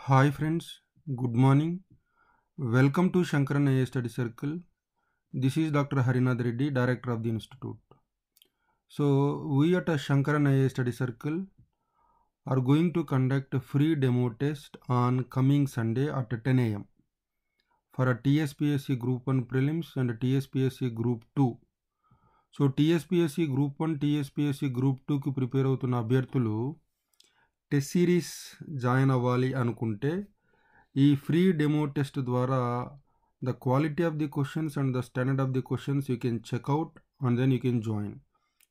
Hi friends good morning welcome to Shankaran IA study circle this is doctor Harinath Reddy director of the institute so we at Shankaran IA study circle are going to conduct free demo test on coming Sunday at ten AM for a TSPSC group one prelims and TSPSC group two so TSPSC group one TSPSC group టూకి prepare అవుతున్న అభ్యర్థులు test series join అవ్వాలి అనుకుంటే ఈ free demo test ద్వారా the quality of the questions and the standard of the questions you can check out and then you can join.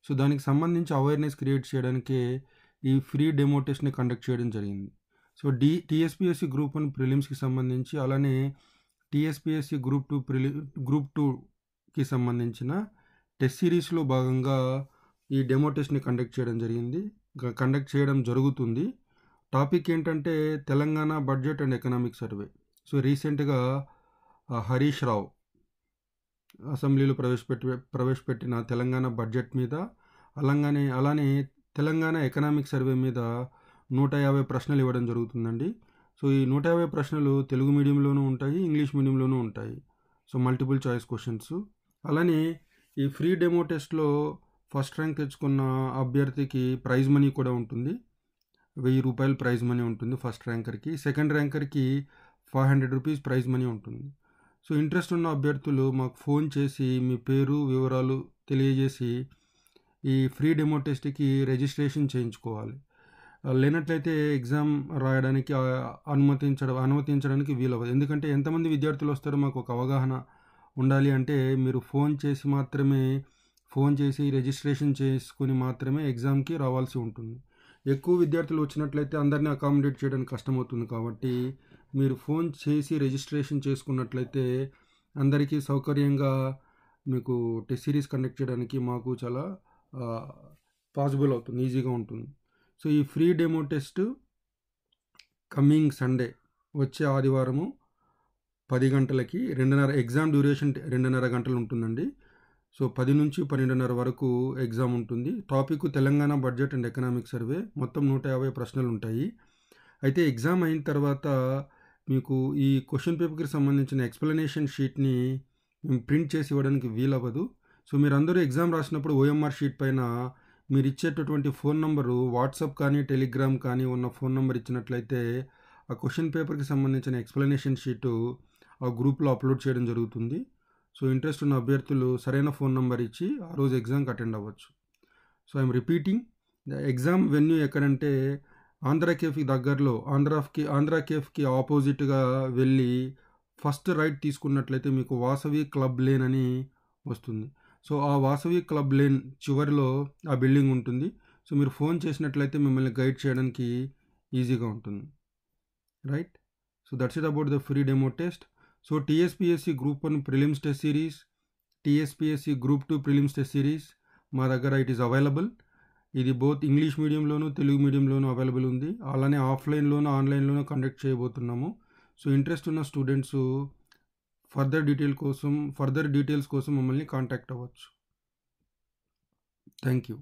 So దానికి సంబంధించి awareness create చేయడానికే ఈ ఫ్రీ డెమో టెస్ట్ని conduct చేయడం జరిగింది. So the TSPSC group one ప్రిలిమ్స్కి సంబంధించి అలానే TSPSC group two prelims group టూకి సంబంధించిన టెస్ట్ సిరీస్లో భాగంగా ఈ డెమో టెస్ట్ని కండక్ట్ చేయడం జరిగింది. కండక్ట్ చేయడం జరుగుతుంది. టాపిక్ ఏంటంటే Telangana budget and economic survey so రీసెంట్గా హరీష్ రావు అసెంబ్లీలో ప్రవేశపెట్టి ప్రవేశపెట్టిన తెలంగాణ బడ్జెట్ మీద అలాగానే అలానే తెలంగాణ ఎకనామిక్ సర్వే మీద నూట యాభై ప్రశ్నలు ఇవ్వడం జరుగుతుందండి. సో ఈ నూట యాభై ప్రశ్నలు తెలుగు మీడియంలోనూ ఉంటాయి ఇంగ్లీష్ మీడియంలోనూ ఉంటాయి. సో మల్టిపుల్ చాయిస్ క్వశ్చన్స్ అలానే ఈ ఫ్రీ డెమో టెస్ట్లో ఫస్ట్ ర్యాంక్ తెచ్చుకున్న అభ్యర్థికి ప్రైజ్ మనీ కూడా ఉంటుంది. వెయ్యి రూపాయలు ప్రైజ్ మనీ ఉంటుంది ఫస్ట్ ర్యాంకర్కి. Second ర్యాంకర్కి five hundred rupees prize money ఉంటుంది. సో ఇంట్రెస్ట్ ఉన్న అభ్యర్థులు మాకు ఫోన్ చేసి మీ పేరు వివరాలు తెలియజేసి ఈ ఫ్రీ డెమో టెస్ట్కి రిజిస్ట్రేషన్ చేయించుకోవాలి. లేనట్లయితే ఎగ్జామ్ రాయడానికి అనుమతించడం అనుమతించడానికి వీలవ్వదు. ఎందుకంటే ఎంతమంది విద్యార్థులు వస్తారో మాకు ఒక అవగాహన ఉండాలి అంటే మీరు ఫోన్ చేసి మాత్రమే ఫోన్ చేసి రిజిస్ట్రేషన్ చేసుకుని మాత్రమే ఎగ్జామ్కి రావాల్సి ఉంటుంది. ఎక్కువ విద్యార్థులు వచ్చినట్లయితే అందరినీ అకామిడేట్ చేయడానికి కష్టమవుతుంది కాబట్టి మీరు ఫోన్ చేసి రిజిస్ట్రేషన్ చేసుకున్నట్లయితే అందరికీ సౌకర్యంగా మీకు టెస్ట్ సిరీస్ కండక్ట్ చేయడానికి మాకు చాలా పాసిబుల్ అవుతుంది ఈజీగా ఉంటుంది. సో ఈ free demo test coming Sunday వచ్చే ఆదివారము పది గంటలకి రెండున్నర ఎగ్జామ్ డ్యూరేషన్ రెండున్నర గంటలు ఉంటుందండి. సో పది నుంచి పన్నెండున్నర వరకు ఎగ్జామ్ ఉంటుంది. Topic Telangana budget and economic survey. మొత్తం నూట యాభై ప్రశ్నలు ఉంటాయి అయితే ఎగ్జామ్ అయిన తర్వాత మీకు ఈ క్వశ్చన్ పేపర్కి సంబంధించిన ఎక్స్ప్లెనేషన్ షీట్ని మేము ప్రింట్ చేసి ఇవ్వడానికి వీలవ్వదు. సో మీరు అందరూ ఎగ్జామ్ రాసినప్పుడు ఓఎంఆర్ షీట్ పైన మీరు ఇచ్చేటటువంటి ఫోన్ నంబరు వాట్సాప్ కానీ టెలిగ్రామ్ కానీ ఉన్న ఫోన్ నెంబర్ ఇచ్చినట్లయితే ఆ క్వశ్చన్ పేపర్కి సంబంధించిన ఎక్స్ప్లెనేషన్ షీటు ఆ గ్రూప్లో అప్లోడ్ చేయడం జరుగుతుంది. సో ఇంట్రెస్ట్ ఉన్న అభ్యర్థులు సరైన ఫోన్ నెంబర్ ఇచ్చి ఆ రోజు ఎగ్జామ్కి అటెండ్ అవ్వచ్చు. So I'm repeating the exam venue ఎక్కడంటే ఆంధ్ర కేఫ్కి దగ్గరలో ఆంధ్రాకి ఆంధ్ర కేఫ్కి ఆపోజిట్గా వెళ్ళి ఫస్ట్ రైట్ తీసుకున్నట్లయితే మీకు వాసవి క్లబ్ లేన్ అని వస్తుంది. సో ఆ వాసవి క్లబ్ లేన్ చివరిలో ఆ బిల్డింగ్ ఉంటుంది. సో మీరు ఫోన్ చేసినట్లయితే మిమ్మల్ని గైడ్ చేయడానికి ఈజీగా ఉంటుంది. Right? So that's it about the free demo test. So TSPSC group one prelims test series TSPSC group two prelims test series మా దగ్గర ఇట్ ఈస్ అవైలబుల్ ఇది బోత్ ఇంగ్లీష్ మీడియంలోను తెలుగు మీడియంలోనూ అవైలబుల్ ఉంది. అలానే ఆఫ్లైన్లోను ఆన్లైన్లోనూ కండక్ట్ చేయబోతున్నాము. సో ఇంట్రెస్ట్ ఉన్న స్టూడెంట్స్ ఫర్దర్ డీటెయిల్ కోసం ఫర్దర్ డీటెయిల్స్ కోసం మమ్మల్ని కాంటాక్ట్ అవ్వచ్చు. Thank you